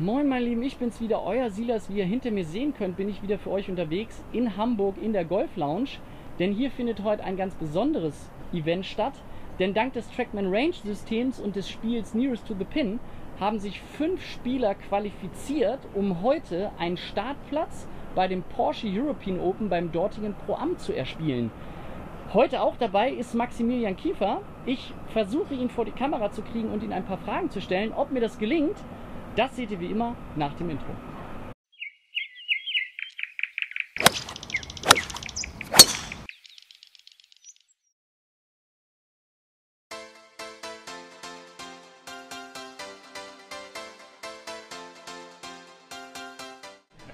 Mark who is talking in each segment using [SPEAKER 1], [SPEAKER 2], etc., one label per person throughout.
[SPEAKER 1] Moin meine Lieben, ich bin's wieder, euer Silas. Wie ihr hinter mir sehen könnt, bin ich wieder für euch unterwegs in Hamburg in der Golf Lounge. Denn hier findet heute ein ganz besonderes Event statt. Denn dank des Trackman Range Systems und des Spiels Nearest to the Pin haben sich fünf Spieler qualifiziert, um heute einen Startplatz bei dem Porsche European Open beim dortigen Pro Am zu erspielen. Heute auch dabei ist Maximilian Kiefer. Ich versuche ihn vor die Kamera zu kriegen und ihn ein paar Fragen zu stellen. Ob mir das gelingt, das seht ihr wie immer nach dem Intro.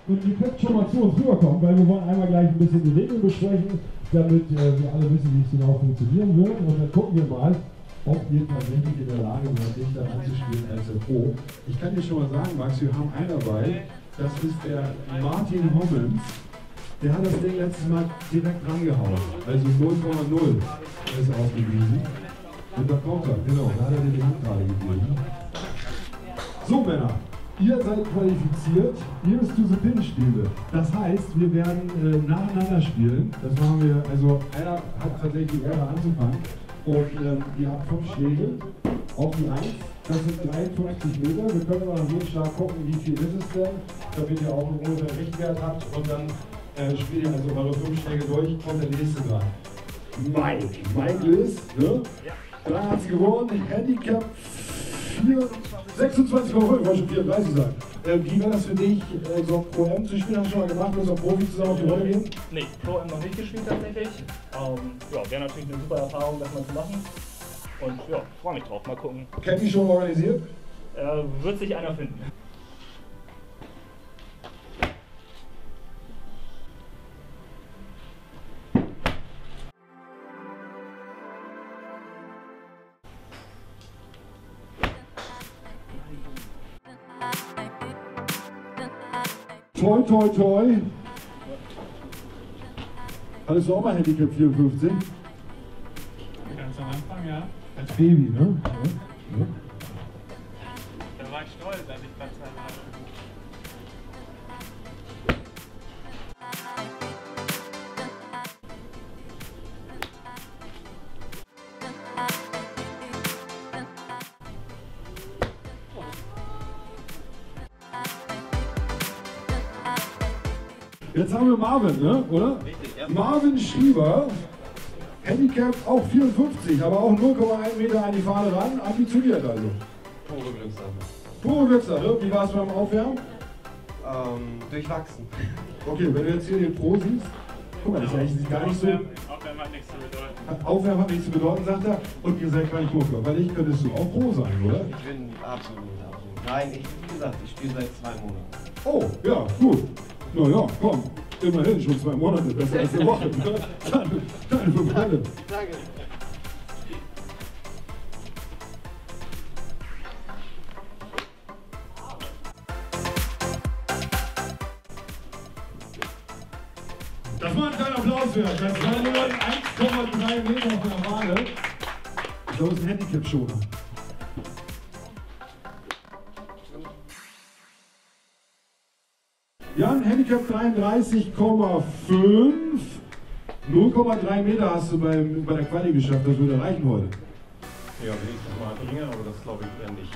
[SPEAKER 2] Und ihr könnt schon mal zu uns rüberkommen, weil wir wollen einmal gleich ein bisschen die Regeln besprechen, damit äh, wir alle wissen, wie es genau funktionieren wird. Und dann gucken wir mal, ob ihr tatsächlich in der Lage seid, den dann anzuspielen als der Pro. Ich kann dir schon mal sagen, Max, wir haben einen dabei, das ist der Martin Hommens. Der hat das Ding letztes Mal direkt rangehauen. Also 0,0 ist ausgewiesen. Und da kommt er, genau, da hat er die Hand gerade gegeben. So, Männer, ihr seid qualifiziert, ihr müsst to the Pin spielen. Das heißt, wir werden äh, nacheinander spielen. Das machen wir, also einer hat tatsächlich die Ehre anzufangen. Und ähm, ihr habt fünf Schläge auf die 1. Das sind 53 Meter. Wir können aber nach jedem gucken, wie viel ist es denn, damit ihr auch einen ungefähren Richtwert habt. Und dann äh, spielt ihr also eure fünf Schläge durch, kommt der nächste dran. Mike. Mike ist, ne? Ja. Da hat es gewonnen. Handicap 26,5, wollte schon 34 sagen. Äh, wie wäre das für dich, äh, so Pro M zu spielen? Hast du schon mal gemacht, mit so einem Profi zusammen auf die Rolle gehen?
[SPEAKER 3] Nee, Pro M noch nicht gespielt tatsächlich. Ähm, ja, wäre natürlich eine super Erfahrung, das mal zu machen. Und ja, freue mich drauf, mal gucken.
[SPEAKER 2] Camping schon organisiert?
[SPEAKER 3] Äh, wird sich einer finden.
[SPEAKER 2] Toi, toi, toi. Auch mal Handicap 54?
[SPEAKER 4] Ganz am Anfang, ja.
[SPEAKER 2] Als Baby, ne? Ja. Ja.
[SPEAKER 4] Da war ich stolz, als ich Platz hatte.
[SPEAKER 2] Jetzt haben wir Marvin, ne? oder? Marvin Schlieber, Handicap auch 54, aber auch 0,1 Meter an die Fahne ran, ambitioniert also.
[SPEAKER 5] Pure Glückssache.
[SPEAKER 2] Pure Glückssache, wie war es beim Aufwärmen?
[SPEAKER 5] Ähm, durchwachsen.
[SPEAKER 2] Okay, wenn du jetzt hier den Pro siehst, guck mal, das ist eigentlich gar nicht so.
[SPEAKER 4] Aufwärmen hat nichts zu bedeuten.
[SPEAKER 2] Aufwärmen hat nichts zu bedeuten, sagt er, und ihr seid gar nicht hochkörperlich, könntest du auch Pro sein, oder?
[SPEAKER 5] Ich bin absolut, absolut. Nein, ich, wie gesagt, ich spiele seit zwei Monaten.
[SPEAKER 2] Oh, ja, gut. Na ja, komm, immerhin schon zwei Monate, besser als eine Woche. ne? Dann für beide.
[SPEAKER 5] Danke.
[SPEAKER 2] Das war ein kleiner Applaus wert. Das war nur 1,3 Meter auf der Waage. Ich glaube, es ist ein Handicap-Schoner. Jan, Handicap 33,5. 0,3 Meter hast du beim, bei der Quali geschafft. Das würde reichen heute.
[SPEAKER 6] Ja, wenigstens mal bringen, aber das glaube ich eher nicht.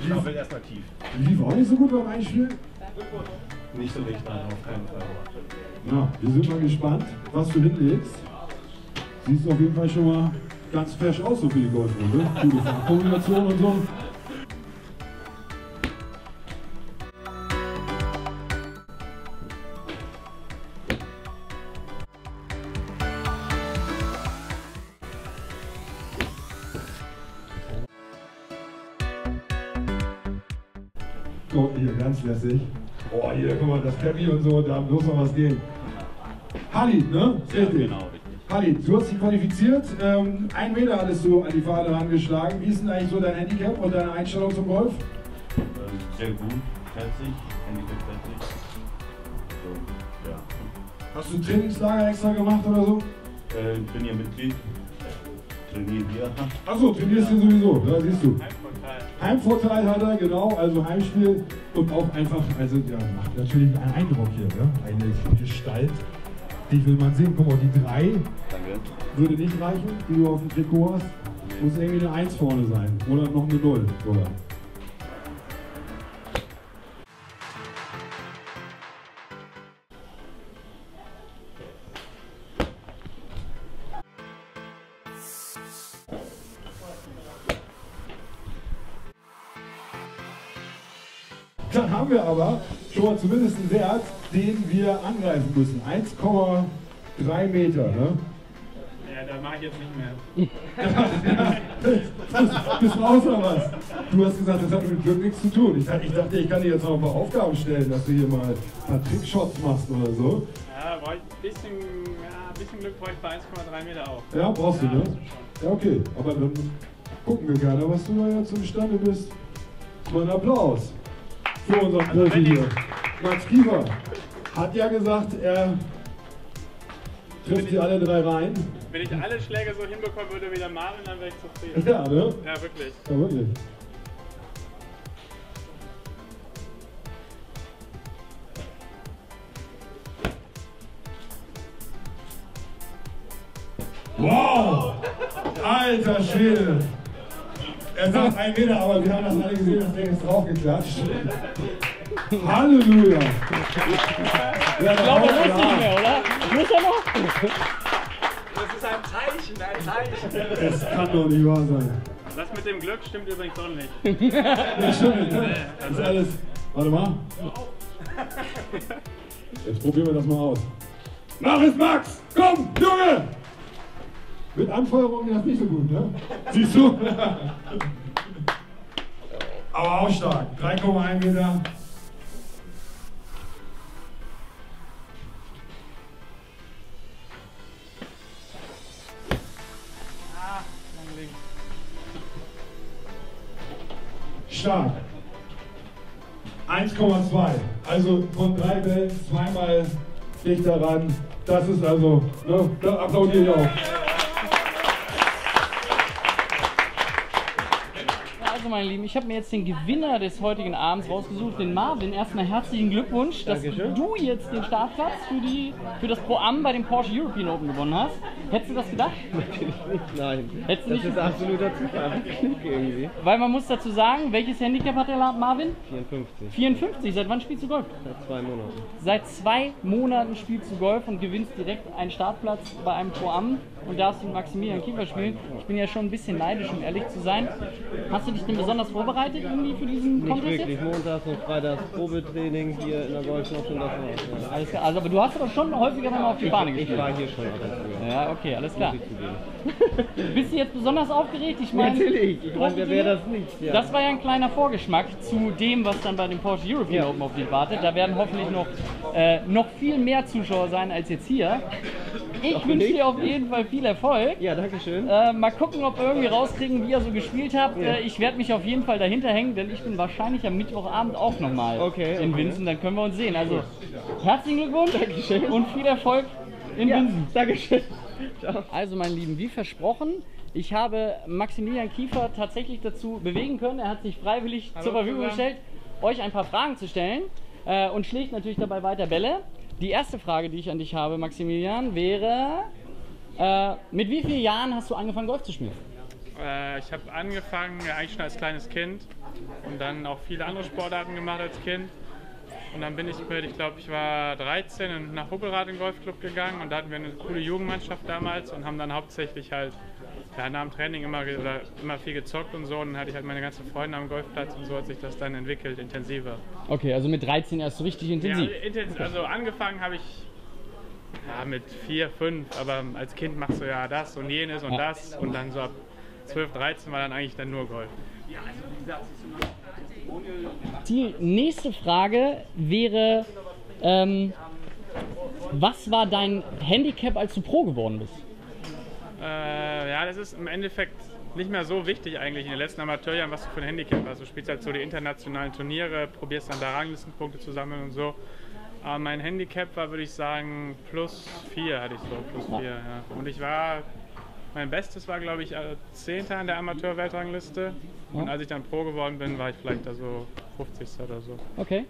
[SPEAKER 6] Ich schlafe erstmal tief.
[SPEAKER 2] Lief auch nicht so gut beim Einspielen.
[SPEAKER 6] Nicht so richtig, nein, auf keinen Fall.
[SPEAKER 2] Ja, wir sind mal gespannt, was du hinlegst. Siehst auf jeden Fall schon mal ganz fesch aus, so für die Golfrunde. Gute Farbkombination und so. Oh, hier, ganz lässig. Oh, hier, guck mal, das Cappy und so, da muss noch was gehen. Halli, ne? Richtig.
[SPEAKER 4] genau.
[SPEAKER 2] Halli, du hast dich qualifiziert. Ähm, ein Meter hattest du an die Fahne rangeschlagen. Wie ist denn eigentlich so dein Handicap und deine Einstellung zum Golf?
[SPEAKER 6] Ähm, Sehr gut, schätze ich. Handicap schätze ich. So, ja.
[SPEAKER 2] Hast du ein Trainingslager extra gemacht oder so?
[SPEAKER 6] Äh, ich bin hier Mitglied. Trainiere hier.
[SPEAKER 2] Achso, trainierst du sowieso, da siehst du.
[SPEAKER 4] Heimvorteil.
[SPEAKER 2] Hat er, genau, also Heimspiel und auch einfach, also ja, macht natürlich einen Eindruck hier, ne? eine Gestalt. Die will man sehen. Guck mal, die drei
[SPEAKER 6] Danke.
[SPEAKER 2] würde nicht reichen, die du auf dem Trikot hast. Muss irgendwie eine 1 vorne sein oder noch eine 0 sogar. Haben wir aber schon mal zumindest einen Wert, den wir angreifen müssen. 1,3 Meter. Ne?
[SPEAKER 4] Ja, da mache ich jetzt nicht mehr.
[SPEAKER 2] Das bist raus oder was? Du hast gesagt, das hat mit Glück nichts zu tun. Ich dachte, ich, dachte, ich kann dir jetzt noch ein paar Aufgaben stellen, dass du hier mal ein paar Trickshots machst oder so.
[SPEAKER 4] Ja, brauche ich ein bisschen, ja, ein bisschen Glück brauche ich bei 1,3 Meter auch.
[SPEAKER 2] Ja, brauchst du, ne? Ja, okay. Aber dann gucken wir gerne, was du da jetzt imstande bist. Mal einen Applaus für unseren
[SPEAKER 4] Also
[SPEAKER 2] Profi hier. Max Kiefer hat ja gesagt, er trifft die alle drei rein.
[SPEAKER 4] Wenn ich alle Schläge so hinbekommen würde wie der Marvin, dann wäre ich zufrieden.
[SPEAKER 2] Ja, ne?
[SPEAKER 4] Ja, wirklich.
[SPEAKER 2] Ja, wirklich. Wow! Alter Schwede! Er sagt ein Meter, aber wir haben das alle gesehen, das Ding ist draufgeklatscht. Halleluja! Ja,
[SPEAKER 1] Ich glaube, er muss nicht mehr, oder? Muss er noch?
[SPEAKER 4] Das ist ein Zeichen, ein Zeichen.
[SPEAKER 2] Es kann doch nicht wahr sein.
[SPEAKER 4] Das mit dem Glück stimmt übrigens auch nicht.
[SPEAKER 2] Ja, stimmt. Ne? Das ist alles. Warte mal. Jetzt probieren wir das mal aus. Mach es, Max! Komm, Junge! Mit Anfeuerung ist das nicht so gut, ne? Siehst du? Aber auch stark. 3,1 Meter.
[SPEAKER 4] Ah.
[SPEAKER 2] Stark. 1,2. Also von drei Bällen zweimal dichter ran. Das ist also, ne, da applaudiere ich auch.
[SPEAKER 1] Also meine Lieben, ich habe mir jetzt den Gewinner des heutigen Abends rausgesucht, den Marvin. Erstmal herzlichen Glückwunsch, dass du jetzt den Startplatz für, die, für das Pro Am bei dem Porsche European Open gewonnen hast. Hättest du das gedacht?
[SPEAKER 5] Nein.
[SPEAKER 1] Hättest du
[SPEAKER 5] Das
[SPEAKER 1] nicht,
[SPEAKER 5] ist absoluter Zufall. Irgendwie.
[SPEAKER 1] weil man muss dazu sagen, welches Handicap hat der Marvin?
[SPEAKER 5] 54.
[SPEAKER 1] 54. Seit wann spielst du Golf?
[SPEAKER 5] Seit zwei Monaten.
[SPEAKER 1] Seit zwei Monaten spielst du Golf und gewinnst direkt einen Startplatz bei einem Pro Am und darfst mit Maximilian Kiefer spielen. Ich bin ja schon ein bisschen neidisch, um ehrlich zu sein. Hast du dich denn besonders vorbereitet irgendwie für diesen
[SPEAKER 5] Nicht
[SPEAKER 1] Contest
[SPEAKER 5] wirklich.
[SPEAKER 1] jetzt?
[SPEAKER 5] Montags und Freitags Probetraining hier in der Golflounge und das war's. Ja.
[SPEAKER 1] Alles klar. Also, aber du hast aber schon häufiger mal auf die Bahn
[SPEAKER 5] Ich
[SPEAKER 1] gespielt.
[SPEAKER 5] war hier schon ab und zu.
[SPEAKER 1] Ja, okay, alles klar.
[SPEAKER 5] Ich.
[SPEAKER 1] Bist du jetzt besonders aufgeregt? Ich meine,
[SPEAKER 5] Natürlich. Ich meine, wer wäre das nicht? Ja.
[SPEAKER 1] Das war ja ein kleiner Vorgeschmack zu dem, was dann bei dem Porsche European
[SPEAKER 5] Ja.
[SPEAKER 1] Open auf dich wartet. Da werden hoffentlich noch, äh, noch viel mehr Zuschauer sein als jetzt hier. Ich wünsche dir auf jeden Fall viel Erfolg.
[SPEAKER 5] ja, danke schön.
[SPEAKER 1] Äh, mal gucken, ob wir irgendwie rauskriegen, wie ihr so gespielt habt.
[SPEAKER 5] Ja.
[SPEAKER 1] Äh, ich werde mich auf jeden Fall dahinter hängen, denn ich bin wahrscheinlich am Mittwochabend auch nochmal
[SPEAKER 5] Okay,
[SPEAKER 1] in
[SPEAKER 5] okay.
[SPEAKER 1] Winsen. Dann können wir uns sehen. Also herzlichen Glückwunsch und viel Erfolg in Winsen.
[SPEAKER 5] Dankeschön. Ciao.
[SPEAKER 1] Also, meine Lieben, wie versprochen, ich habe Maximilian Kiefer tatsächlich dazu bewegen können. Er hat sich freiwillig zur Verfügung
[SPEAKER 4] zusammen.
[SPEAKER 1] gestellt, euch ein paar Fragen zu stellen äh, und schlägt natürlich dabei weiter Bälle. Die erste Frage, die ich an dich habe, Maximilian, wäre: äh, Mit wie vielen Jahren hast du angefangen, Golf zu spielen?
[SPEAKER 4] Äh, ich habe angefangen, eigentlich schon als kleines Kind und dann auch viele andere Sportarten gemacht als Kind. Und dann bin ich mit, ich glaube, ich war 13 und nach Hubbelrad in den Golfclub gegangen und da hatten wir eine coole Jugendmannschaft damals und haben dann hauptsächlich halt ja, nach dem Training immer, oder immer viel gezockt und so. Und dann hatte ich halt meine ganzen Freunde am Golfplatz und so hat sich das dann entwickelt, intensiver.
[SPEAKER 1] Okay, also mit 13 erst so richtig
[SPEAKER 4] Ja,
[SPEAKER 1] intensiv.
[SPEAKER 4] intens also angefangen habe ich ja, mit vier, fünf, aber als Kind machst du ja das und jenes und
[SPEAKER 1] Ja.
[SPEAKER 4] das und dann so ab 12, 13 war dann eigentlich dann nur Golf.
[SPEAKER 1] Die nächste Frage wäre: ähm, Was war dein Handicap, als du Pro geworden bist?
[SPEAKER 4] Äh, ja, das ist im Endeffekt nicht mehr so wichtig eigentlich in den letzten Amateurjahren, was du für ein Handicap hast. Du spielst halt so die internationalen Turniere, probierst dann da Ranglistenpunkte zu sammeln und so. Aber mein Handicap war, würde ich sagen, plus vier hatte ich so, plus vier, ja. Und ich war, mein Bestes war, glaube ich, äh, Zehnter in der Amateur-Weltrangliste. Und als ich dann Pro geworden bin, war ich vielleicht da so 50. oder so.
[SPEAKER 1] Okay.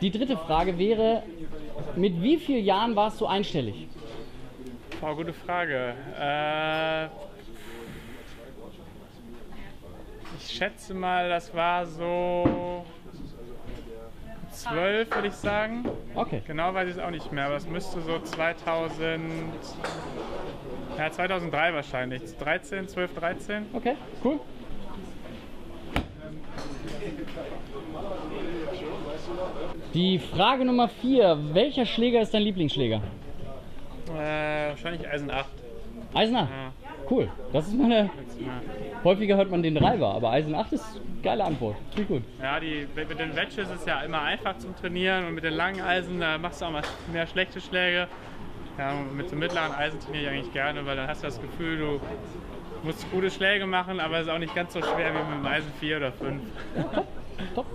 [SPEAKER 1] Die dritte Frage wäre, mit wie vielen Jahren warst du einstellig?
[SPEAKER 4] Oh, gute Frage. Äh, ich schätze mal, das war so zwölf, würde ich sagen.
[SPEAKER 1] Okay.
[SPEAKER 4] Genau weiß ich es auch nicht mehr, aber es müsste so 2000, ja 2003 wahrscheinlich, 13, 12, 13.
[SPEAKER 1] Okay, cool. Die Frage Nummer vier. Welcher Schläger ist dein Lieblingsschläger?
[SPEAKER 4] Äh, wahrscheinlich Eisen 8.
[SPEAKER 1] Eisen 8.
[SPEAKER 4] Ja.
[SPEAKER 1] Cool. Das ist meine.
[SPEAKER 4] Ja.
[SPEAKER 1] Häufiger hört man den Driver, aber Eisen 8 ist eine geile Antwort. Klingt gut.
[SPEAKER 4] Ja, die, mit den Wedges ist ja immer einfach zum Trainieren und mit den langen Eisen, da machst du auch mal mehr schlechte Schläge. Ja, mit so mittleren Eisen trainiere ich eigentlich gerne, weil dann hast du das Gefühl, du musst gute Schläge machen, aber es ist auch nicht ganz so schwer wie mit dem Eisen 4 oder 5.
[SPEAKER 1] Top.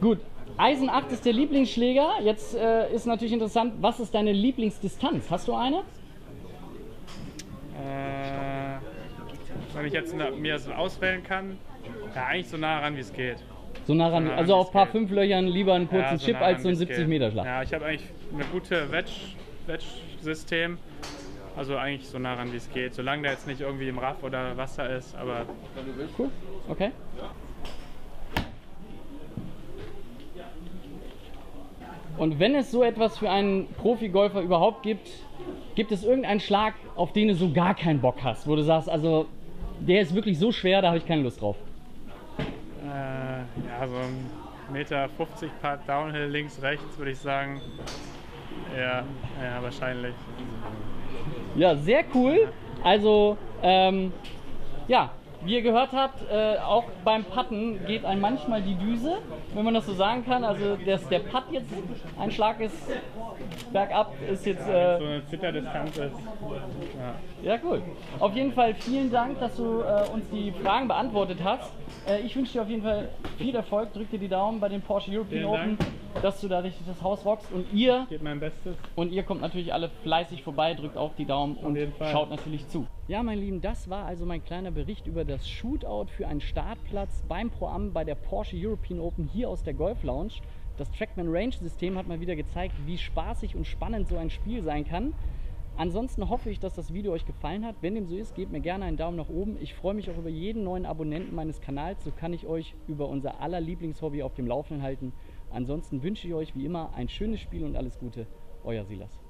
[SPEAKER 1] Gut. Eisen 8 ist der Lieblingsschläger. Jetzt äh, ist natürlich interessant, was ist deine Lieblingsdistanz? Hast du eine?
[SPEAKER 4] Äh, wenn ich jetzt mir das auswählen kann, ja, eigentlich so nah ran wie es geht.
[SPEAKER 1] So nah ran,
[SPEAKER 4] So nah ran,
[SPEAKER 1] also auf paar fünf Löchern lieber einen kurzen
[SPEAKER 4] Ja, so
[SPEAKER 1] Chip
[SPEAKER 4] nah
[SPEAKER 1] als so ein
[SPEAKER 4] wie es
[SPEAKER 1] 70
[SPEAKER 4] geht.
[SPEAKER 1] Meter Schlag.
[SPEAKER 4] Ja, ich habe eigentlich eine gute Wedge- Wedge-System. Also eigentlich so nah ran wie es geht. Solange der jetzt nicht irgendwie im Raff oder Wasser ist, aber
[SPEAKER 1] Cool. Okay. Und wenn es so etwas für einen Profi-Golfer überhaupt gibt, gibt es irgendeinen Schlag, auf den du so gar keinen Bock hast, wo du sagst, also der ist wirklich so schwer, da habe ich keine Lust drauf.
[SPEAKER 4] Ja, so ein Meter 50 Part Downhill links, rechts würde ich sagen. Ja, ja, wahrscheinlich.
[SPEAKER 1] Ja, sehr cool. Also, ähm, ja, wie ihr gehört habt, äh, auch beim Putten geht einem manchmal die Düse, wenn man das so sagen kann. Also, dass der Putt jetzt ein Schlag ist, bergab ist jetzt. Äh,
[SPEAKER 4] So eine Zitterdistanz ist. Ja.
[SPEAKER 1] Ja, cool. Auf jeden Fall vielen Dank, dass du äh, uns die Fragen beantwortet hast. Äh, ich wünsche dir auf jeden Fall viel Erfolg. Drück dir die Daumen bei den Porsche European Open. Dass du da richtig das Haus rockst. Und ihr,
[SPEAKER 4] Geht mein Bestes.
[SPEAKER 1] und ihr kommt natürlich alle fleißig vorbei, drückt auch die Daumen und schaut natürlich zu. Ja, mein Lieben, das war also mein kleiner Bericht über das Shootout für einen Startplatz beim Pro-Am bei der Porsche European Open hier aus der Golf Lounge. Das Trackman Range System hat mal wieder gezeigt, wie spaßig und spannend so ein Spiel sein kann. Ansonsten hoffe ich, dass das Video euch gefallen hat. Wenn dem so ist, gebt mir gerne einen Daumen nach oben. Ich freue mich auch über jeden neuen Abonnenten meines Kanals. So kann ich euch über unser aller Lieblingshobby auf dem Laufenden halten. Ansonsten wünsche ich euch wie immer ein schönes Spiel und alles Gute. Euer Silas.